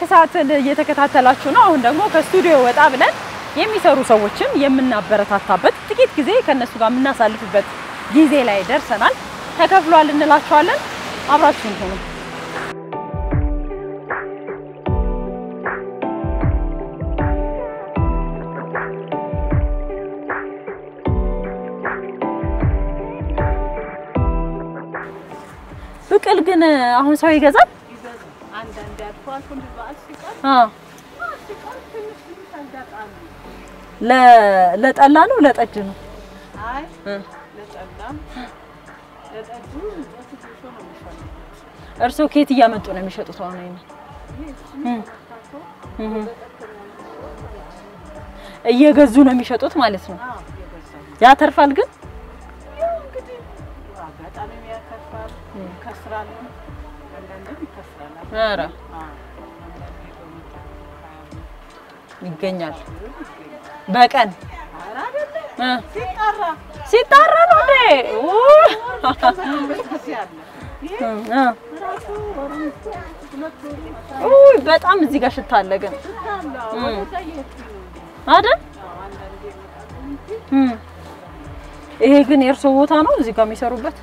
ከሰዓትን እየተከታተላችሁ ነው። አሁን ደግሞ ከስቱዲዮ ወጣ ብለን የሚሰሩ ሰዎችን የምናበረታታበት ጥቂት ጊዜ ከእነሱ ጋር የምናሳልፍበት ጊዜ ላይ ደርሰናል። ተከፍሏል እንላችኋለን። አብራችሁን ሁኑ። ብቅል ግን አሁን ሰው ይገዛል? አንዳንድ አልፎ አልፎ እንደ በዓል ሲቀር አዎ። በዓል ሲቀር ትንሽ ትንሽ አጋጣሚ ለ- ለጠላ ነው ለጠጅ ነው? አይ ለጠላም ለጠጁ ነው እርስዎ ከየት እያመጡ ነው የሚሸጡት? አሁን አይነ ይሄ እሱን እ። መርካቶ እህ። በጠቅተኛ እየገዙ ነው የሚሸጡት ማለት ነው። ያተርፋል ግን ያው እንግዲህ አጋጣሚ ይከስራል፣ አንዳንድም ይከስራል። ኧረ! ይገኛል። በቀን? ሲጣራ ነው እንዴ? ውይ በጣም እዚህ ጋር ሽታ አለ ግን። አይደል? ይሄ ግን የእርስዎ ቦታ ነው እዚህ ጋር የሚሰሩበት?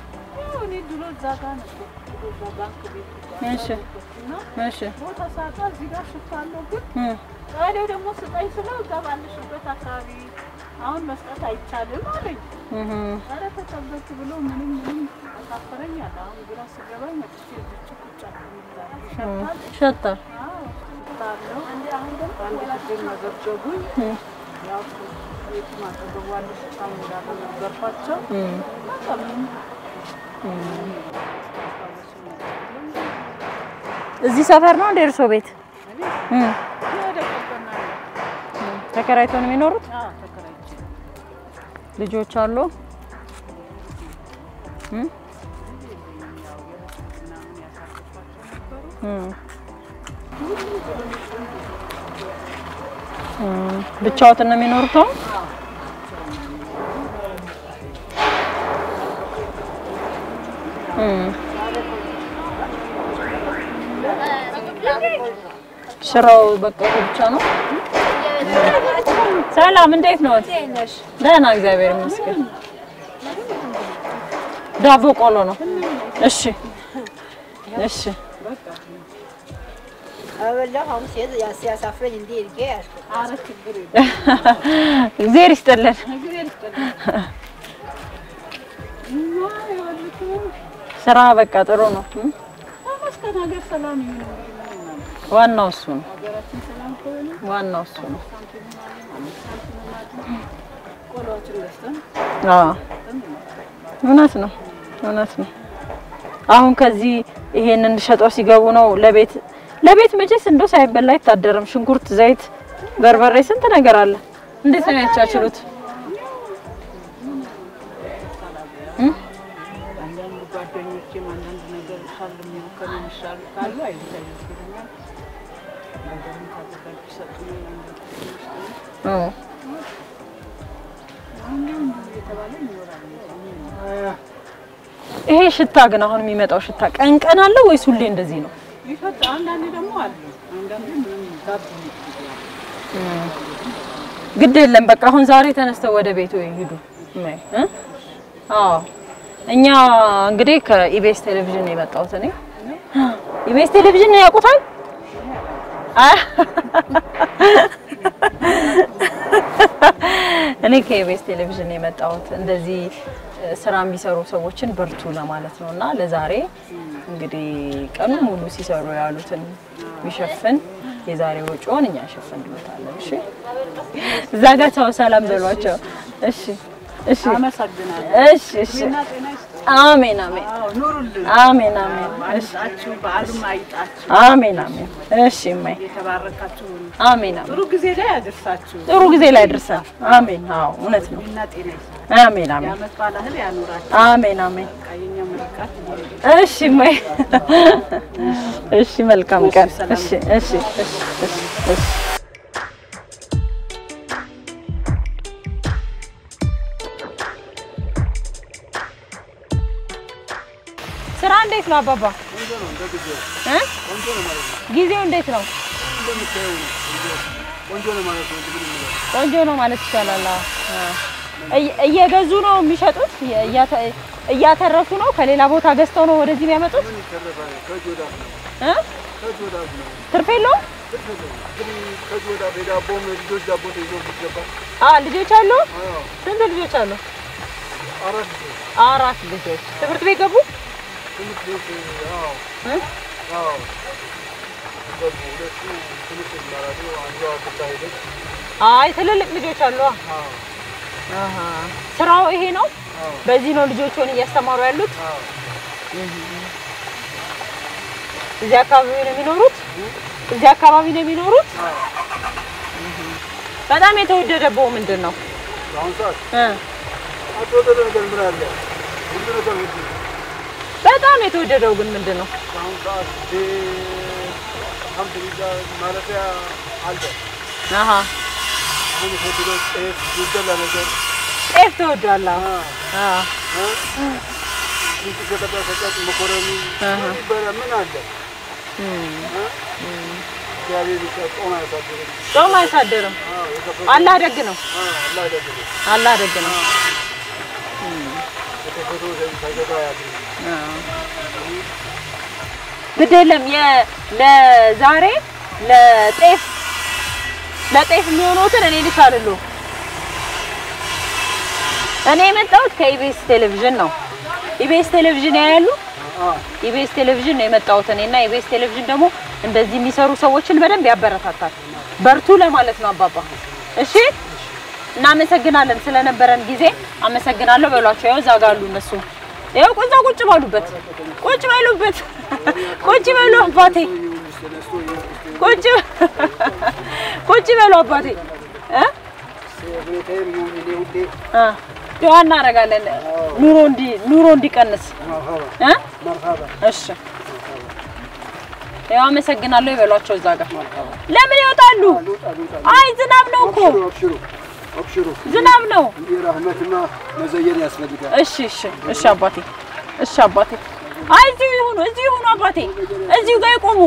እሺ። እና እሺ ቦታ ሳጣ እዚህ ጋር ሽታ አለው ግን እ። ቀበሌው ደግሞ ስጠኝ ስለው እዛ ባለሽበት አካባቢ አሁን መስጠት አይቻልም አለኝ። ኧረ ተጠበቅ ብሎ ምንም ምንም አሳፈረኝ አለ። አሁን ግራ ስገባኝ መጥቼ እዚች ቁጭ አዎ ሽታለው። አሁን ደግሞ አንድ ጊዜ መዘገቡኝ። እ። ያው ቤቱ ማጠገቡ አለ እንዳለ ነገርኳቸው። እ። በቃ ምንም እዚህ ሰፈር ነው እንደ እርስዎ ቤት? ቆበና ነው። የሚኖሩት? ልጆች አሉ? ብቻዎትን ነው የሚኖሩት አሁን? ስራው በቃ ብቻ ነው? ሰላም እንዴት ነው? ደህና እግዚአብሔር ይመስገን። ዳቦ ቆሎ ነው። እሺ እሺ። እግዚአብሔር ይስጥልን። ስራ በቃ ጥሩ ነው። ዋናው እሱ ነው። ዋናው እሱ ነው። እውነት ነው፣ እውነት ነው። አሁን ከዚህ ይሄንን ሸጠው ሲገቡ ነው ለቤት ለቤት መቼስ እንደው ሳይበላ አይታደርም። ሽንኩርት፣ ዘይት፣ በርበሬ ስንት ነገር አለ። እንዴት ነው ያቻችሉት? እየተባለ ይኖራል። ይሄ ሽታ ግን አሁን የሚመጣው ሽታ ቀን ቀን አለ ወይስ ሁሌ እንደዚህ ነው? ግድ የለም በቃ አሁን ዛሬ ተነስተው ወደ ቤቱ ይሄዱ። እኛ እንግዲህ ከኢቢኤስ ቴሌቪዥን የመጣሁት እኔ። ኢቢኤስ ቴሌቪዥን ያውቁታል? እኔ ከኢቢኤስ ቴሌቪዥን የመጣሁት እንደዚህ ስራ የሚሰሩ ሰዎችን በርቱ ለማለት ነው እና ለዛሬ እንግዲህ ቀኑ ሙሉ ሲሰሩ ያሉትን ቢሸፍን የዛሬ ወጪውን እኛ እንሸፍንልዎታለን። እሺ እዛ ጋር ሰላም በሏቸው። እሺ እሺ አመሰግናለሁ። እሺ እሺ። አሜን አሜን። ኑሩልን። አሜን አሜን። እሺ። አይጣችሁ፣ በዓሉም አይጣችሁ። አሜን አሜን። እሺ እማዬ። የተባረካችሁ አሜን አሜን። ጥሩ ጊዜ ላይ ያደርሳችሁ። ጥሩ ጊዜ ላይ ደርሰን አሜን። አዎ እውነት ነው። አሜን አሜን። አሜን አሜን። እሺ እማዬ። እሺ መልካም ቀን። እሺ እሺ እሺ እሺ ስራ እንዴት ነው አባባ? ጊዜው እንዴት ነው? ቆንጆ ነው ማለት ይቻላል። እየገዙ ነው የሚሸጡት፣ እያተ- እያተረፉ ነው። ከሌላ ቦታ ገዝተው ነው ወደዚህ የሚያመጡት ትርፍ የለውም። ልጆች አሉ። ስንት ልጆች አሉ? አራት ልጆች ትምህርት ቤት ገቡ። ትምህርት ቤት አይ ትልልቅ ልጆች አሉ። ስራው ይሄ ነው። በዚህ ነው ልጆቹን እያስተማሩ ያሉት። እዚህ አካባቢ ነው የሚኖሩት። እዚህ አካባቢ ነው የሚኖሩት። በጣም የተወደደበው ምንድን ነው? በአሁኑ ሰዓት? አትወደደ ነገር ምን አለ? ሁሉ ነገር ውድ በጣም የተወደደው ግን ምንድን ነው? በአሁኑ ሰዓት አልሐምዱሊላህ ማለፊያ አለ። አሃ። አሁን የተወደደው ጤፍ ይደላ ነገር ጤፍ ተወዷል። መኮረኒ ምን አለ? ጾም የከፈተ- አላህ ደግ ነው። አላህ ደግ ነው። የ- ለዛሬ ለጤፍ ለጤፍ የሚሆኑትን እኔ ልሻልሉ። እኔ የመጣሁት ከኢቢኤስ ቴሌቪዥን ነው። ኢቢኤስ ቴሌቪዥን ያያሉ። ኢቢኤስ ቴሌቪዥን ነው የመጣሁት እኔ እና ኢቢኤስ ቴሌቪዥን ደግሞ እንደዚህ የሚሰሩ ሰዎችን በደንብ ያበረታታል። በርቱ ለማለት ነው አባባ። እሺ፣ እናመሰግናለን ስለነበረን ጊዜ አመሰግናለሁ በሏቸው። ያው እዛ ጋር አሉ እነሱ። ያው እዛ ቁጭ ባሉበት ቁጭ በሉበት ቁጭ በሉ አባቴ ቁጭ ቁጭ በሉ አባቴ። እ? እናደርጋለን። ኑሮ እንዲ ኑሮ እንዲቀንስ። እ? እሺ። ያው አመሰግናለሁ ይበሏቸው እዛ ጋር። ለምን ይወጣሉ? አይ ዝናብ ነው እኮ ዝናብ ነው። ረህመትና መዘየን ያስፈልጋል። እሺ እሺ እሺ አባቴ እሺ አባቴ አይ እዚሁ ይሁኑ እዚሁ ይሁኑ አባቴ እዚሁ ጋር ይቆሙ።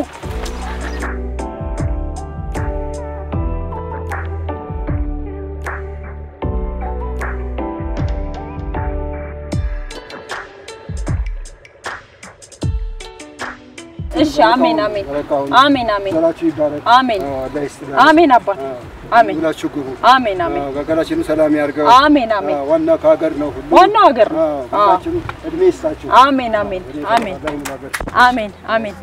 እሺ አሜን አሜን አሜን አሜን አሜን ይስጥላችሁ። አሜን ሁላችሁ ግቡ። አሜን አሜን ሀገራችንን ሰላም ያርገው። አሜን አሜን ዋና ከሀገር ነው ሁሉ ዋናው ሀገር ነው። እድሜ ይስጣችሁ። አሜን አሜን አሜን አሜን አሜን አሜን